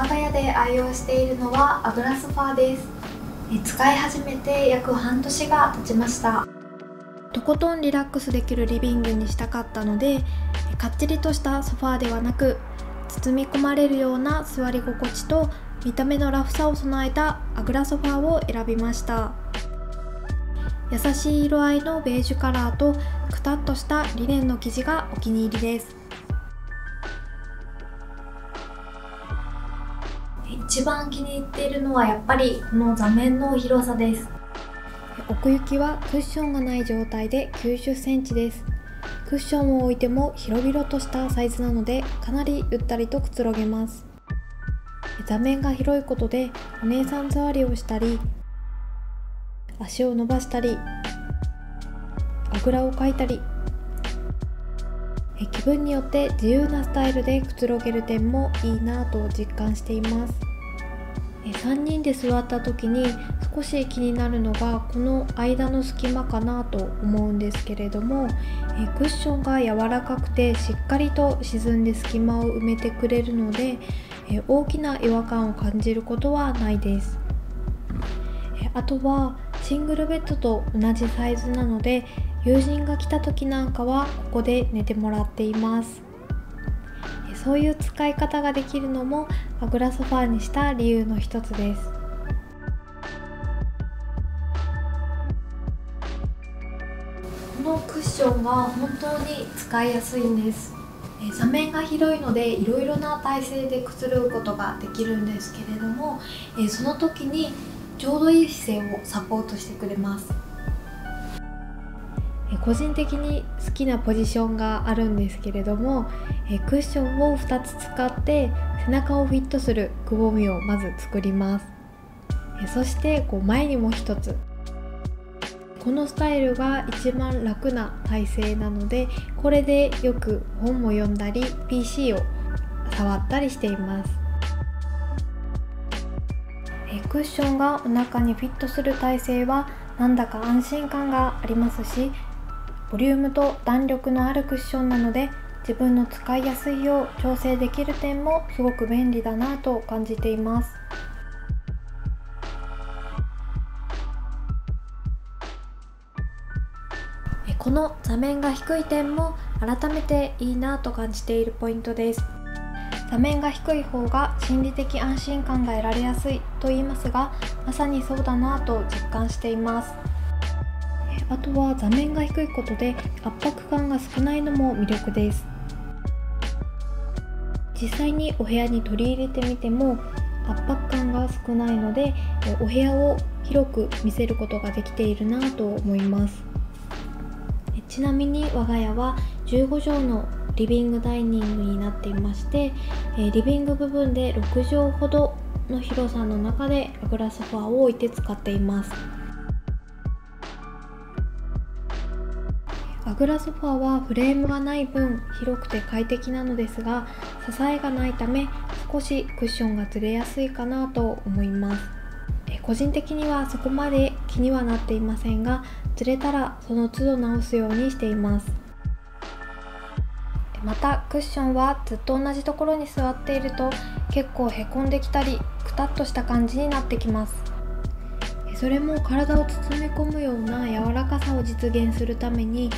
我が家で愛用しているのはアグラソファーです。使い始めて約半年が経ちました。とことんリラックスできるリビングにしたかったのでかっちりとしたソファーではなく包み込まれるような座り心地と見た目のラフさを備えたアグラソファーを選びました。優しい色合いのベージュカラーとくたっとしたリネンの生地がお気に入りです。一番気に入っているのはやっぱりこの座面の広さです。奥行きはクッションがない状態で90センチです。クッションを置いても広々としたサイズなのでかなりゆったりとくつろげます。座面が広いことでお姉さん触りをしたり足を伸ばしたりあぐらをかいたり。気分によって自由なスタイルでくつろげる点もいいなと実感しています。3人で座った時に少し気になるのがこの間の隙間かなと思うんですけれどもクッションが柔らかくてしっかりと沈んで隙間を埋めてくれるので大きな違和感を感じることはないです。あとはシングルベッドと同じサイズなので友人が来た時なんかはここで寝てもらっています。そういう使い方ができるのもアグラソファーにした理由の一つです。このクッションが本当に使いやすいんです。座面が広いのでいろいろな体勢でくつろぐことができるんですけれどもその時にちょうどいい姿勢をサポートしてくれます。個人的に好きなポジションがあるんですけれどもクッションを2つ使って背中をフィットするくぼみをまず作ります。そしてこう前にも1つ。このスタイルが一番楽な体勢なのでこれでよく本を読んだり PC を触ったりしています。クッションがお腹にフィットする体勢はなんだか安心感がありますしボリュームと弾力のあるクッションなので自分の使いやすいよう調整できる点もすごく便利だなと感じています。この座面が低い点も改めていいなと感じているポイントです。座面が低い方が心理的安心感が得られやすいと言いますがまさにそうだなと実感しています。あとは座面が低いことで圧迫感が少ないのも魅力です。実際にお部屋に取り入れてみても圧迫感が少ないのでお部屋を広く見せることができているなと思います。ちなみに我が家は15畳のリビングダイニングになっていましてリビング部分で6畳ほどの広さの中でグラソファーを置いて使っています。アグラソファーはフレームがない分広くて快適なのですが支えがないため少しクッションがずれやすいかなと思います。個人的にはそこまで気にはなっていませんがずれたらその都度直すようにしています。またクッションはずっと同じところに座っていると結構へこんできたりくたっとした感じになってきます。それも体を包み込むような柔らかさを実現するために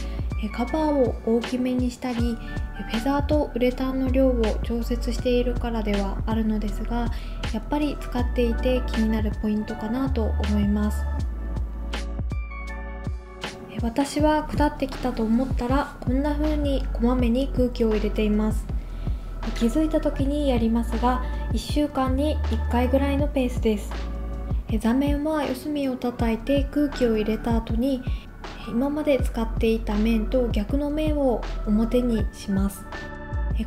カバーを大きめにしたりフェザーとウレタンの量を調節しているからではあるのですがやっぱり使っていて気になるポイントかなと思います。私は下ってきたと思ったらこんな風にこまめに空気を入れています。気づいた時にやりますが1週間に1回ぐらいのペースです。座面は四隅を叩いて空気を入れた後に今まで使っていた面と逆の面を表にします。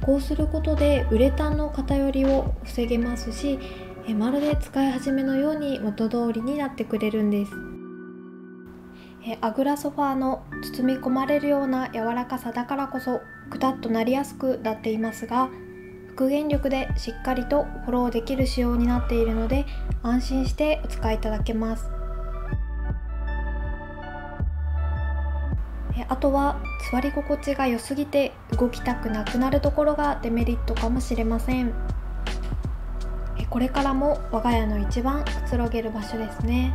こうすることでウレタンの偏りを防げますしまるで使い始めのように元通りになってくれるんです。アグラソファーの包み込まれるような柔らかさだからこそくたっとなりやすくなっていますが復元力でしっかりとフォローできる仕様になっているので安心してお使いいただけます。あとは座り心地が良すぎて動きたくなくなるところがデメリットかもしれません。これからも我が家の一番くつろげる場所ですね。